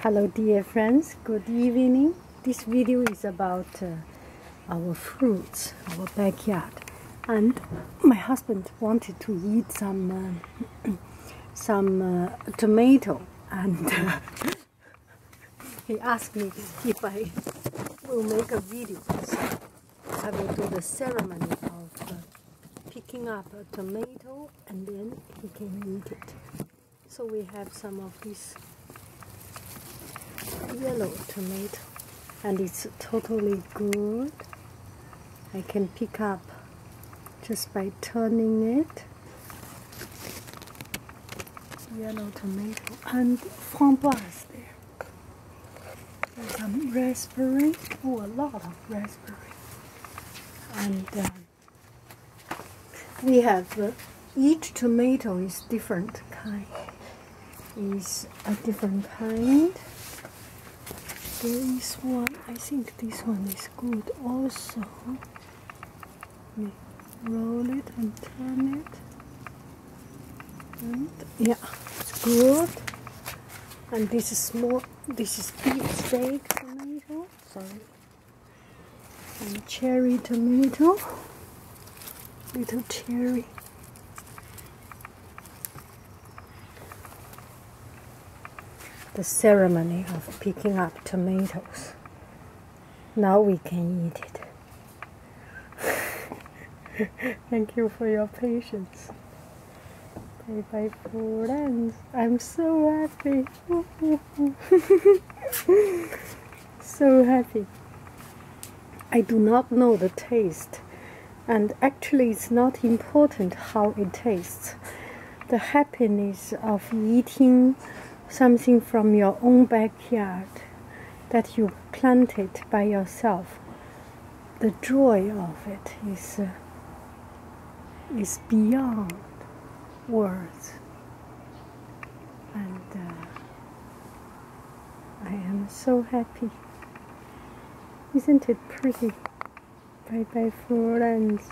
Hello dear friends, good evening. This video is about uh, our fruits, our backyard. And my husband wanted to eat some uh, some uh, tomato and uh, he asked me if I will make a video. So I will do the ceremony of uh, picking up a tomato and then he can eat it. So we have some of this yellow tomato and it's totally good. I can pick up just by turning it. Yellow tomato and framboise there. There's some raspberry, oh a lot of raspberry. And uh, we have uh, each tomato is different kind is a different kind there is one I think this one is good also. Me roll it and turn it. And yeah it's good. And this is small this is beef steak tomato sorry. And cherry tomato. Little cherry the ceremony of picking up tomatoes. Now we can eat it. Thank you for your patience. Bye bye, friends. I'm so happy. so happy. I do not know the taste, and actually, it's not important how it tastes. The happiness of eating something from your own backyard that you planted by yourself. The joy of it is uh, is beyond words, and uh, I am so happy. Isn't it pretty? Bye bye, friends.